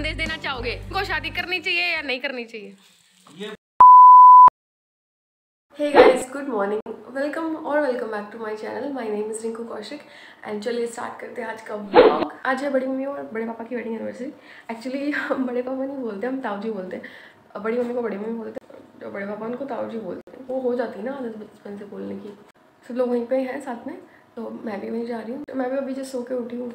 संदेश देना चाहोगे? को शादी करनी चाहिए या नहीं करनी चाहिए? Hey guys good morning welcome और welcome back to my channel my name is Rinku Kaushik and चलिए स्टार्ट करते हैं आज का व्लॉग आज है बड़ी मम्मी और बड़े पापा की वेडिंग एनिवर्सरी एक्चुअली हम बड़े पापा नहीं बोलते, हम ताऊ जी बोलते हैं। बड़ी मम्मी को बड़ी मम्मी बोलते हैं जो बड़े पापा उनको ताऊ जी बोलते हैं। वो हो जाती है ना आदत बचपन से बोलने की। सब लोग वहीं पर हैं साथ में तो मैं भी वहीं जा रही हूँ। तो मैं भी अभी जस्ट सो के उठी हूँ।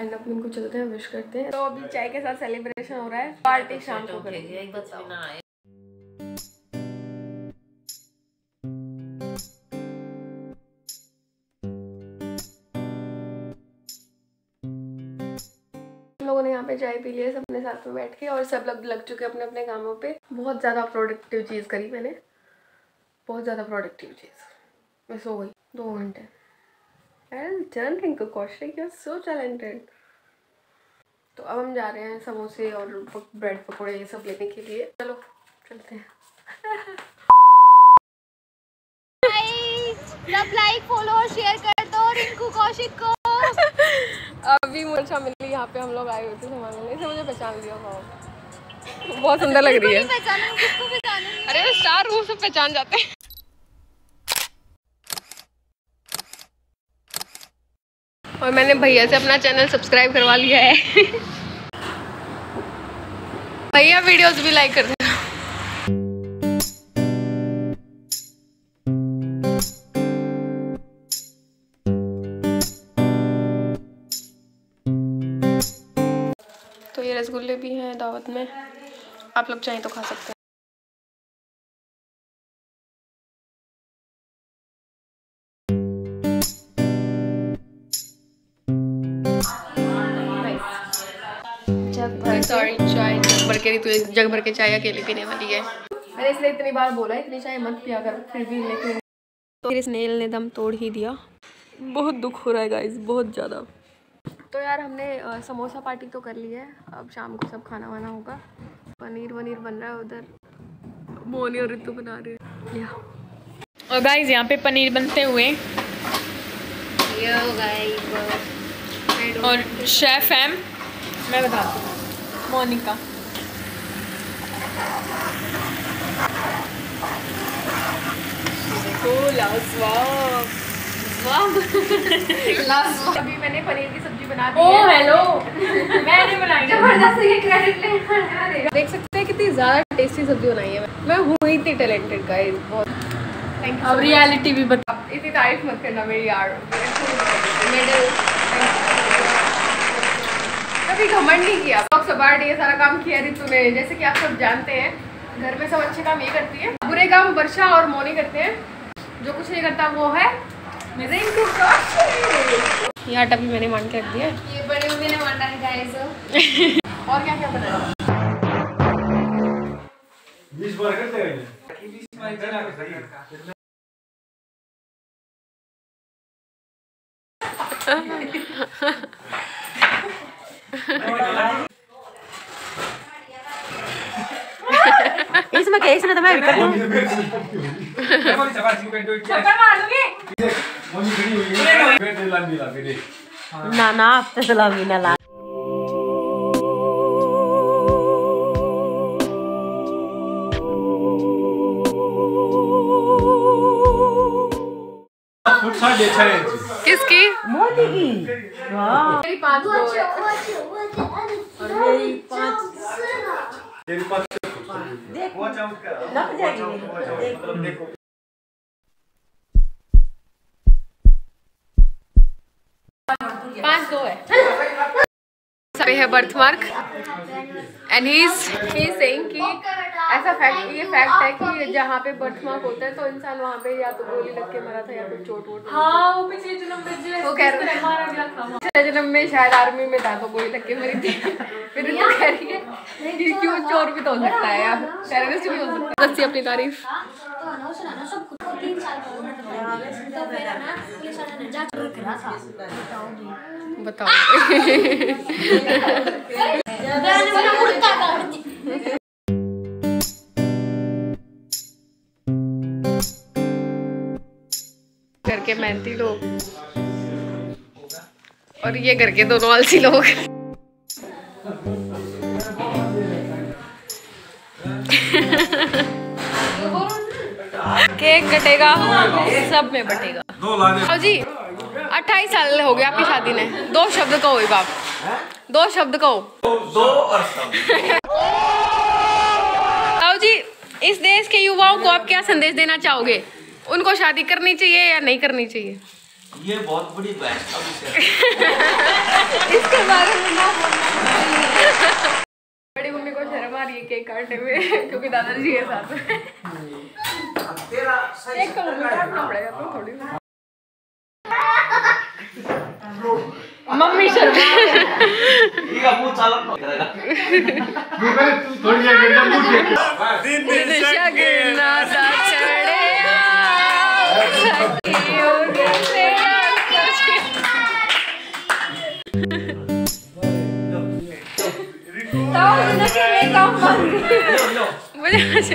एंड अब इनको चलते हैं विश करते हैं। तो अभी चाय के साथ सेलिब्रेशन हो रहा है। पार्टी शाम को करेंगे। हम लोगों ने यहाँ पे चाय पी लिया सब अपने साथ में बैठ के और सब लोग लग चुके अपने अपने कामों पे। बहुत ज़्यादा प्रोडक्टिव चीज़ करी मैंने। बहुत ज़्यादा प्रोडक्टिव चीज़। मैं सो गई। दो घंटे। Done Rinku Kaushik you so talented तो अब हम जा रहे हैं समोसे और ब्रेड पकौड़े ये सब लेने के लिए। चलो चलते हैं। लाइक फॉलो और शेयर कर दो रिंकू कौशिक को। अभी मुझे मिली यहाँ पे हम लोग आए हुए थे सामान लेने से मुझे पहचान लिया बहुत सुंदर लग रही है। पहचाना अरे स्टार रूम से पहचान जाते हैं। और मैंने भैया से अपना चैनल सब्सक्राइब करवा लिया है। भैया वीडियोस भी लाइक कर देना तो ये रसगुल्ले भी हैं दावत में। आप लोग चाहें तो खा सकते हैं। के तू जग भर के चाय अकेले पीने वाली है। मैंने इसलिए इतनी बार बोला इतनी चाय मत पिया कर फिर भी लेकिन तो फिर इस नेल ने दम तोड़ ही दिया। बहुत दुख हो रहा है गाइस बहुत ज़्यादा। तो यार हमने समोसा पार्टी तो कर ली है अब शाम को सब खाना वाना होगा। पनीर वनीर बन रहा है उधर। मोनी और रितु बना रहे हैं। और गाइस यहाँ पे पनीर बनते हुए और शेफ एम मैं बताती हूँ। मोनिका। अभी मैंने पनीर की सब्ज़ी बना दी ओ हेलो मैंने बनाई ज़बरदस्त ये क्रेडिट ले। देख। सकते हैं कितनी ज़्यादा टेस्टी सब्ज़ी बनाई है। मैं टैलेंटेड गाइस बहुत। थैंक अब रियलिटी भी बता यू इतनी तारीफ़ मत करना मेरी यार। मेडल कभी घमंड नहीं किया। बॉक्स सबार्ड ये सारा काम किया रितु ने। जैसे कि आप सब जानते हैं घर में सब अच्छे काम ये करती है। बुरे काम वर्षा और मोनी करते हैं। जो कुछ नहीं करता वो है ये आटा भी मैंने मान के रख दिया। ये बड़ी मम्मी मांडा है और क्या क्या बनाया बीस बार करते हैं इसमें क्या इसमें तो मैं कर दूँ? मम्मी खड़ी हुई है दिल लंबी ला फिर ना ना आप तो सलामी ना ला। किसकी? मोदी की। वाह मेरी पाँच दो है और मेरी पाँच तेरी पास देख। वो आउट लग जाएगी देख। है birth mark and he is he saying कि ऐसा फैक्ट ये फैक्ट है कि जहाँ पे बर्थ मार्क होता है तो इंसान वहाँ पे या तो गोली लग के मरा था या फिर चोट वोट हाँ वो पिछले जन्म में जो वो कह रहे मारा गया था। पिछले जन्म में शायद आर्मी में था तो गोली लग के मरी थी। फिर तो कह रही है कि क्यों चोर भी तो हो सकता है यार। टेररिस्ट भी हो सकता है। दस्ती अपनी तारीफ़। तो ना सुना ना सब कुछ तीन साल का तो फिर ना पुलिस वाले ने जाँच कर रहा था। बताओ। घर के मेहनती लोग और ये घर के दोनों आलसी लोग। केक कटेगा सब में बटेगा। दो जी। अट्ठाईस साल हो गया आपकी शादी ने। दो शब्द कहो एक बाप दो शब्द कहो। दो और सब जी इस देश के युवाओं को आप क्या संदेश देना चाहोगे? उनको शादी करनी चाहिए या नहीं करनी चाहिए? ये बहुत बड़ी बहस का विषय इसके बारे में ना बड़ी मम्मी को शर्म आ रही है केक काटने में क्योंकि दादाजी है साथ। में तो मम्मी काटना पड़ेगा तो थोड़ी मम्मी शर्म ये का मुँह चालक नहीं करेगा थोड़ी देर के अंदर मुड़ के दिन शगनाता चढ़िया सखियों ने तेरा कुछ मुझे हँसी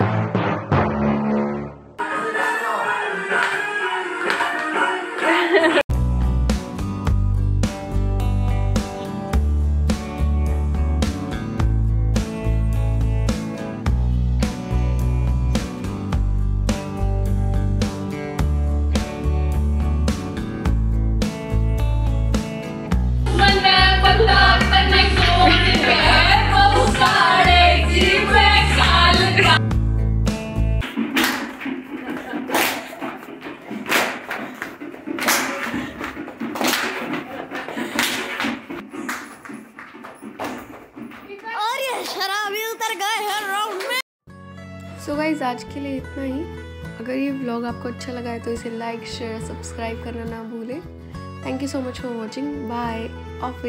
हो और गाइज़ आज के लिए इतना ही। अगर ये व्लॉग आपको अच्छा लगा है तो इसे लाइक शेयर सब्सक्राइब करना ना भूलें। Thank you so much for watching bye of